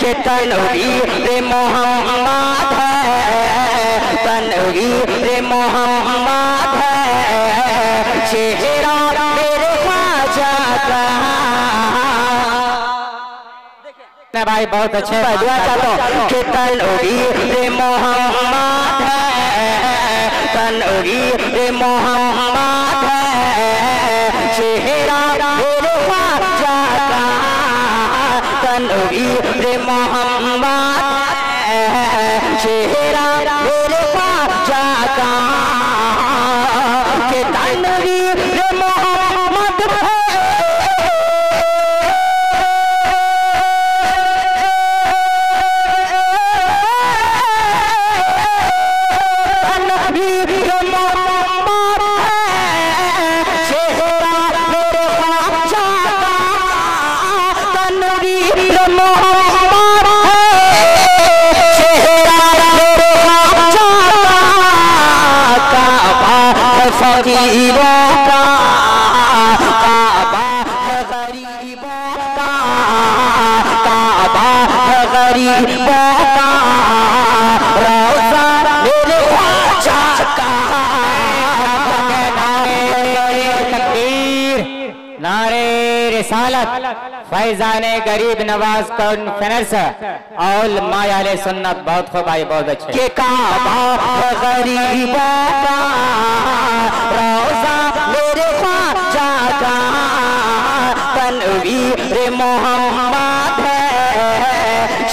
कि तनवीर मोहम्मद है तनवीर मोहम्मद है चेहरा मेरे ख्वाजा का। भाई बहुत अच्छे कि तनवीर मोहम्मद है तनवीर मोहम्मद चेहरा गरीबों का नारे रिसालत फैजान गरीब नवाज़ कॉन्फ्रेंस और मायाले सुन्नत बहुत खूब आई बहुत अच्छे। के काबा का रोजा मेरे का मोहम्मद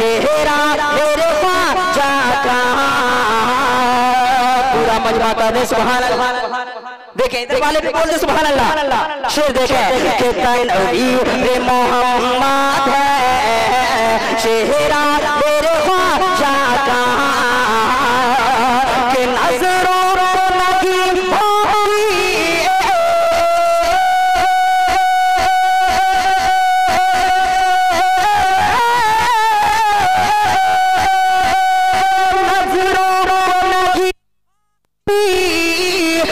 चेहरा मेरे ख्वाजा का पूरा मजमा कर दे सुभान अल्लाह देखे, इधर वाले भी बोल दे अल्लाह शेर देखें, कि तनवीर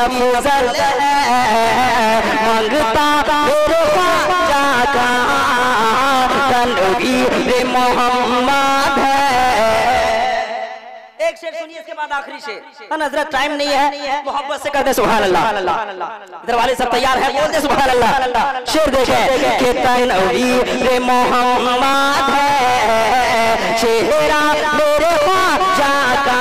है। मंगता ख्वाजा का तनवीर मोहम्मद है। एक शेर सुनिए इसके बाद आखिरी शेर। हज़रत टाइम नहीं है। मोहब्बत से कहते सुभान अल्लाह इधर वाले सब तैयार है बोलते सुभान अल्लाह शेर देखे कि तनवीर मोहम्मद है। चेहरा मेरे ख्वाजा का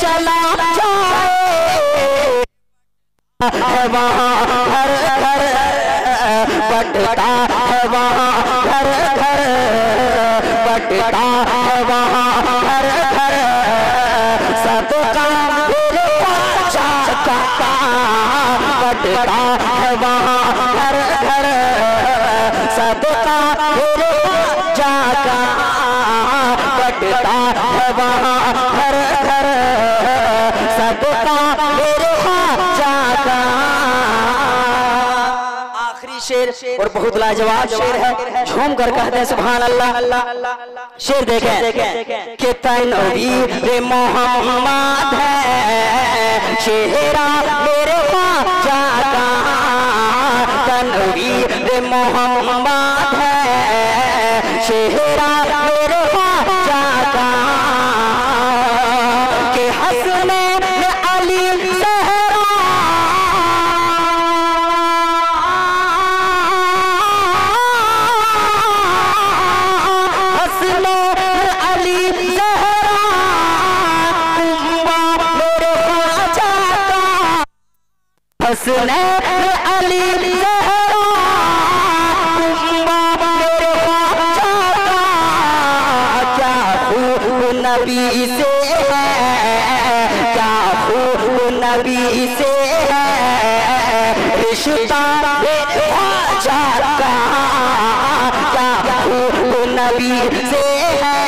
चला जाए वहाँ घर घर, बटता है वहाँ घर घर, बटता है वहाँ घर घर। सबका मेरे ख्वाजा का बटता है वहाँ घर घर। सबका मेरे ख्वाजा का बटता है वहाँ घर आखिरी शेर और बहुत लाजवाब शेर है। झूम कर कहते हैं सुभान अल्लाह शेर देखें कि तनवीर मोहम्मद है। चेहरा मेरे ख्वाजा का मोहम्मद है। चेहरा हसने अली नबी से है। क्या खूब नबी से है रिश्ता ख्वाजा का क्या खूब नबी से है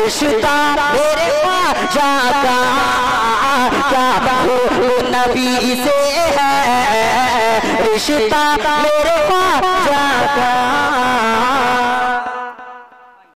रिश्ता मेरे ख्वाजा क्या खूब नबी से है रिश्ता मेरे पापा का